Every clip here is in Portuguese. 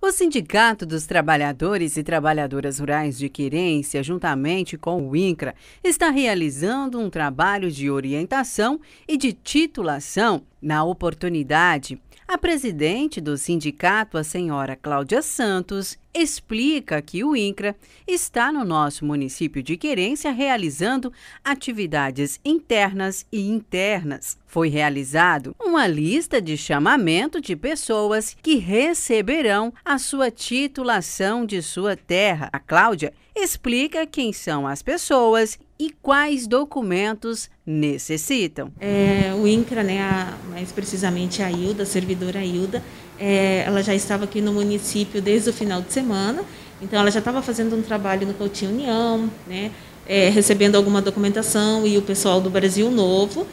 O Sindicato dos Trabalhadores e Trabalhadoras Rurais de Querência, juntamente com o INCRA, está realizando um trabalho de orientação e de titulação. Na oportunidade, a presidente do sindicato, a senhora Cláudia Santos, explica que o INCRA está no nosso município de Querência realizando atividades internas e internas. Foi realizado uma lista de chamamento de pessoas que receberão a sua titulação de sua terra. A Cláudia explica quem são as pessoas e quais documentos necessitam. É, o INCRA, né, a, mais precisamente a Hilda, a servidora Hilda, é, ela já estava aqui no município desde o final de semana, então ela já estava fazendo um trabalho no Coutinho União, né, é, recebendo alguma documentação e o pessoal do Brasil Novo.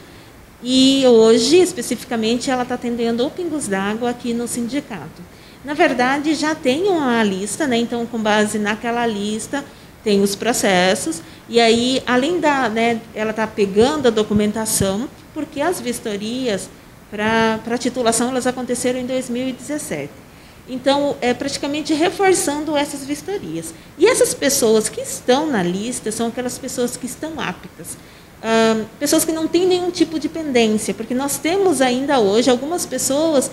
E hoje, especificamente, ela está atendendo o Pingos d'Água aqui no sindicato. Na verdade, já tem uma lista, né? então, com base naquela lista, tem os processos, e aí, além da, né, ela está pegando a documentação, porque as vistorias para titulação elas aconteceram em 2017. Então, é praticamente reforçando essas vistorias. E essas pessoas que estão na lista são aquelas pessoas que estão aptas. Pessoas que não têm nenhum tipo de pendência, porque nós temos ainda hoje algumas pessoas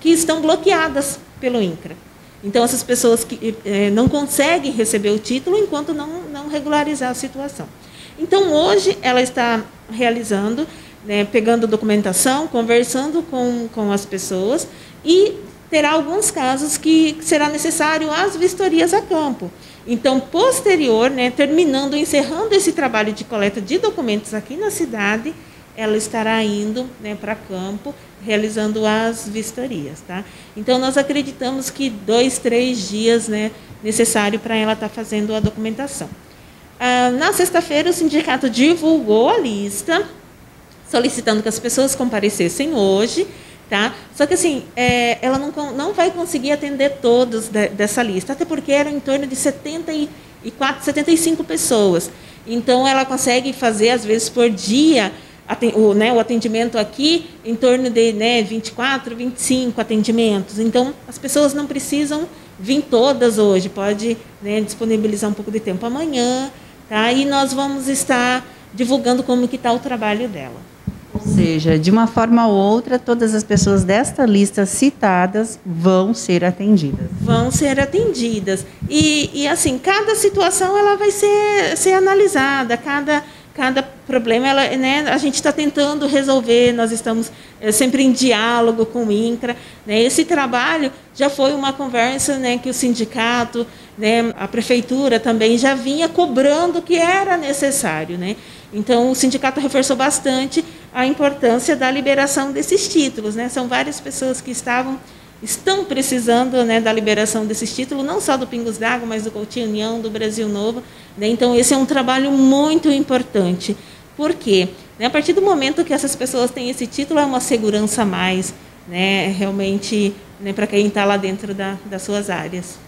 que estão bloqueadas pelo INCRA. Então, essas pessoas que eh, não conseguem receber o título enquanto não, não regularizar a situação. Então, hoje, ela está realizando, né, pegando documentação, conversando com, com as pessoas e terá alguns casos que será necessário as vistorias a campo. Então, posterior, né, terminando, encerrando esse trabalho de coleta de documentos aqui na cidade, ela estará indo né, para campo realizando as vistorias, tá? Então nós acreditamos que dois, três dias, né, necessário para ela estar tá fazendo a documentação. Ah, na sexta-feira o sindicato divulgou a lista, solicitando que as pessoas comparecessem hoje, tá? Só que assim, é, ela não, não vai conseguir atender todos de, dessa lista, até porque eram em torno de 74, 75 pessoas. Então ela consegue fazer às vezes por dia o, né, o atendimento aqui em torno de né, 24, 25 atendimentos. Então, as pessoas não precisam vir todas hoje, pode né, disponibilizar um pouco de tempo amanhã, tá? e nós vamos estar divulgando como que está o trabalho dela. Ou seja, de uma forma ou outra, todas as pessoas desta lista citadas vão ser atendidas. Vão ser atendidas. E, e assim, cada situação ela vai ser, ser analisada, cada cada problema ela, né, a gente está tentando resolver, nós estamos é, sempre em diálogo com o INCRA. Né, esse trabalho já foi uma conversa né, que o sindicato, né, a prefeitura também já vinha cobrando que era necessário. Né? Então, o sindicato reforçou bastante a importância da liberação desses títulos. Né? São várias pessoas que estavam estão precisando né, da liberação desses títulos, não só do Pingos d'Água, mas do Coutinho União, do Brasil Novo. Né? Então, esse é um trabalho muito importante. Por quê? Né, a partir do momento que essas pessoas têm esse título, é uma segurança a mais, né, realmente, né, para quem está lá dentro da, das suas áreas.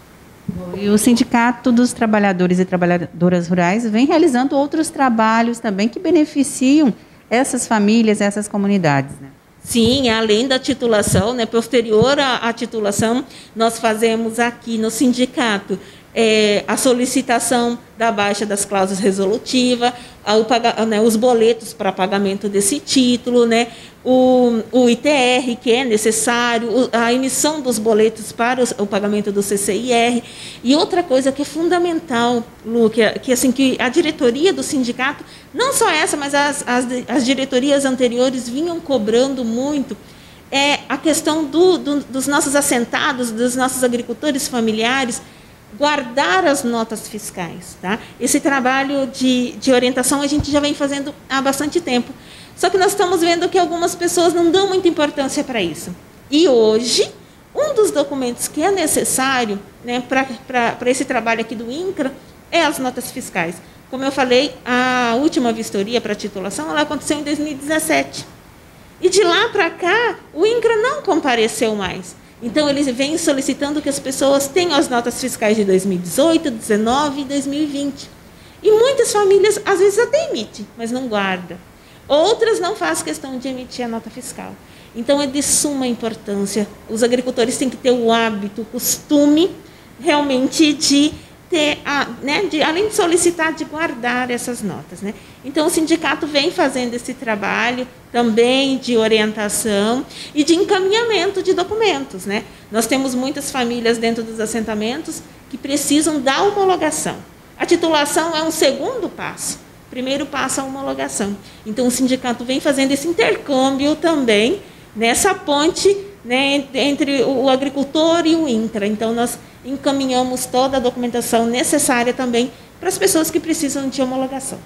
E o Sindicato dos Trabalhadores e Trabalhadoras Rurais vem realizando outros trabalhos também que beneficiam essas famílias, essas comunidades. Né? Sim, além da titulação, né, posterior à, à titulação, nós fazemos aqui no sindicato é, a solicitação da baixa das cláusulas resolutivas, né, os boletos para pagamento desse título, né, o, o ITR, que é necessário, a emissão dos boletos para o, o, pagamento do CCIR. E outra coisa que é fundamental, Lu, que, que, assim, que a diretoria do sindicato, não só essa, mas as, as, as diretorias anteriores vinham cobrando muito, é a questão do, do, dos nossos assentados, dos nossos agricultores familiares, guardar as notas fiscais. Tá? Esse trabalho de, de orientação a gente já vem fazendo há bastante tempo. Só que nós estamos vendo que algumas pessoas não dão muita importância para isso. E hoje, um dos documentos que é necessário né, para esse trabalho aqui do INCRA é as notas fiscais. Como eu falei, a última vistoria para titulação ela aconteceu em 2017. E de lá para cá, o INCRA não compareceu mais. Então, eles vêm solicitando que as pessoas tenham as notas fiscais de 2018, 2019 e 2020. E muitas famílias, às vezes, até emitem, mas não guarda. Outras não fazem questão de emitir a nota fiscal. Então é de suma importância. Os agricultores têm que ter o hábito, o costume realmente de ter, a, né, de, além de solicitar, de guardar essas notas. Né? Então, o sindicato vem fazendo esse trabalho também de orientação e de encaminhamento de documentos. Né? Nós temos muitas famílias dentro dos assentamentos que precisam da homologação. A titulação é um segundo passo. Primeiro passo a homologação. Então, o sindicato vem fazendo esse intercâmbio também, nessa ponte né, entre o agricultor e o INCRA. Então, nós encaminhamos toda a documentação necessária também para as pessoas que precisam de homologação.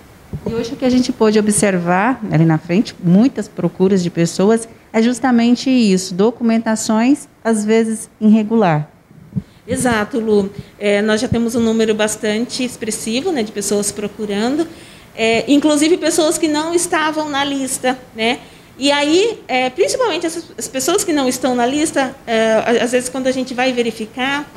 E hoje o que a gente pôde observar ali na frente, muitas procuras de pessoas, é justamente isso, documentações às vezes irregular. Exato, Lu. É, nós já temos um número bastante expressivo né, de pessoas procurando, é, inclusive pessoas que não estavam na lista, né? E aí, é, principalmente as pessoas que não estão na lista, é, às vezes quando a gente vai verificar,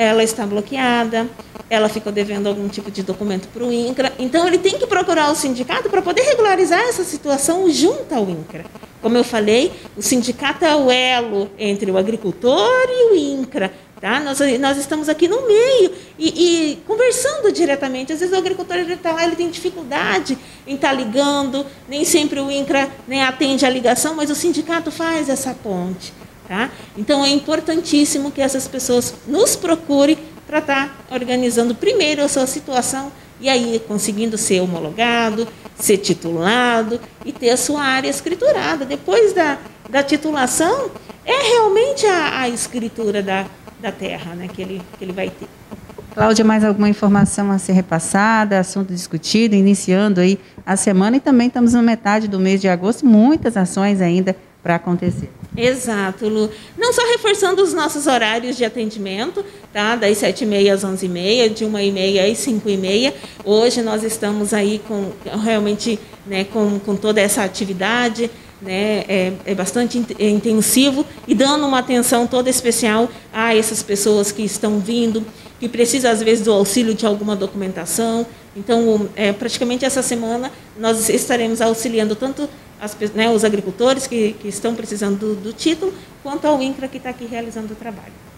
ela está bloqueada, ela ficou devendo algum tipo de documento para o INCRA. Então, ele tem que procurar o sindicato para poder regularizar essa situação junto ao INCRA. Como eu falei, o sindicato é o elo entre o agricultor e o INCRA. Tá? Nós, nós estamos aqui no meio e, e conversando diretamente. Às vezes o agricultor está lá, ele tem dificuldade em estar tá ligando, nem sempre o INCRA nem atende a ligação, mas o sindicato faz essa ponte. Tá? Então é importantíssimo que essas pessoas nos procurem para estar tá organizando primeiro a sua situação e aí conseguindo ser homologado, ser titulado e ter a sua área escriturada. Depois da, da titulação, é realmente a, a escritura da, da terra né, que, ele, que ele vai ter. Cláudia, mais alguma informação a ser repassada, assunto discutido, iniciando aí a semana e também estamos na metade do mês de agosto, muitas ações ainda para acontecer. Exato, Lu. Não só reforçando os nossos horários de atendimento, tá? das 7h30 às 11h30, de 1h30 às 5h30. Hoje nós estamos aí com realmente né, com, com toda essa atividade, né, é, é bastante intensivo e dando uma atenção toda especial a essas pessoas que estão vindo, que precisam, às vezes, do auxílio de alguma documentação. Então, é, praticamente essa semana, nós estaremos auxiliando tanto as, né, os agricultores que, que estão precisando do, do título, quanto ao INCRA que está aqui realizando o trabalho.